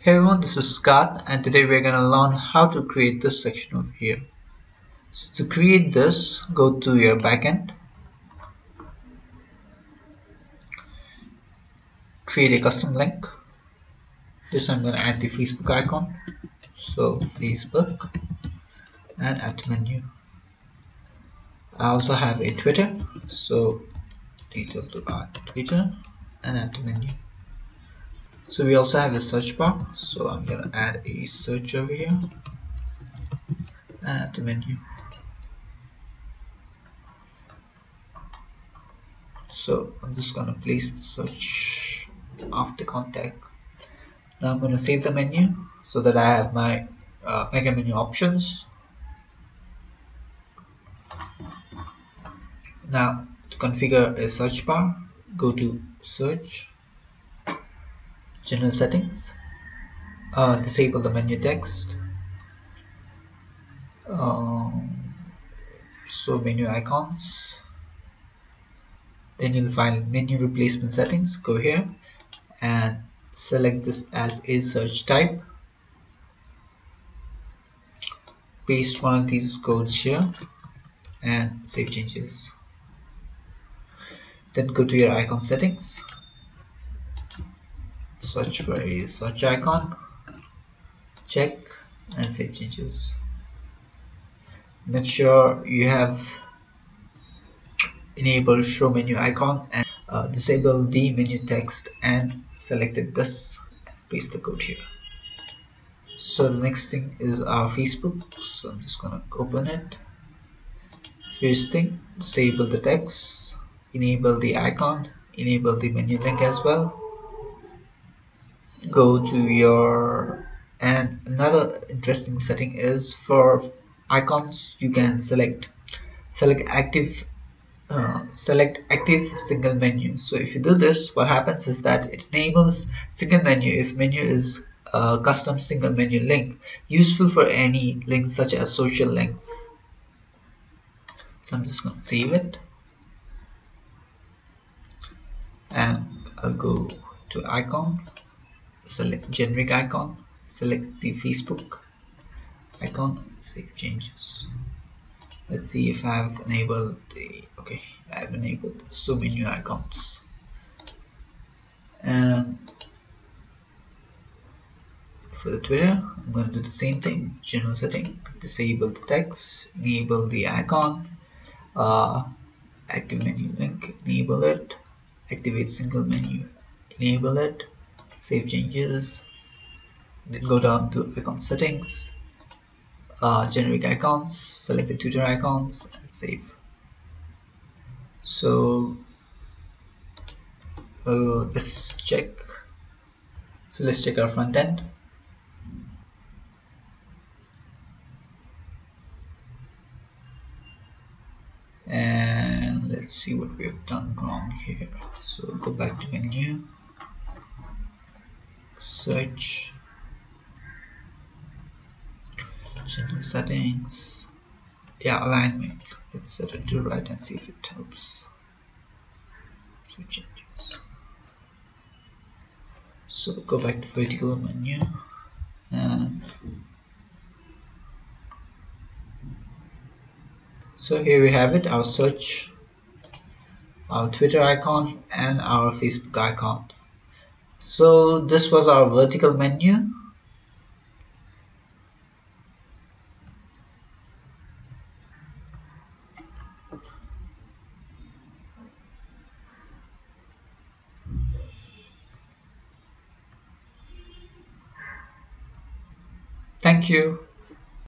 Hey everyone, this is Scott and today we're going to learn how to create this section over here. So to create this, go to your backend, create a custom link. This I'm going to add the Facebook icon. So Facebook and add menu. I also have a Twitter, so detail to add Twitter and add menu so we also have a search bar. So I'm gonna add a search over here. And add the menu. So I'm just gonna place the search after contact. Now I'm gonna save the menu so that I have my uh, mega menu options. Now to configure a search bar go to search general settings uh, disable the menu text um, so menu icons. Then you'll find menu replacement settings go here and select this as a search type. Paste one of these codes here and save changes. Then go to your icon settings search for a search icon check and save changes. Make sure you have enabled show menu icon and uh, disable the menu text and selected this paste the code here. So the next thing is our Facebook. So I'm just gonna open it. First thing disable the text enable the icon enable the menu link as well go to your and another interesting setting is for icons you can select select active uh, select active single menu. So if you do this what happens is that it enables single menu if menu is a custom single menu link useful for any links such as social links. So I'm just gonna save it. And I'll go to icon select generic icon select the Facebook icon save changes. Let's see if I have enabled the okay I have enabled so many icons. And for the Twitter I'm going to do the same thing general setting disable the text enable the icon uh, active menu link enable it activate single menu enable it save changes then go down to icon settings uh, generic icons select the Twitter icons and save. So uh, let's check. So let's check our front end. And let's see what we have done wrong here. So go back to menu search. General settings. Yeah alignment. Let's set it to right and see if it helps. So so go back to vertical menu and so here we have it our search our twitter icon and our facebook icon so this was our vertical menu Thank you.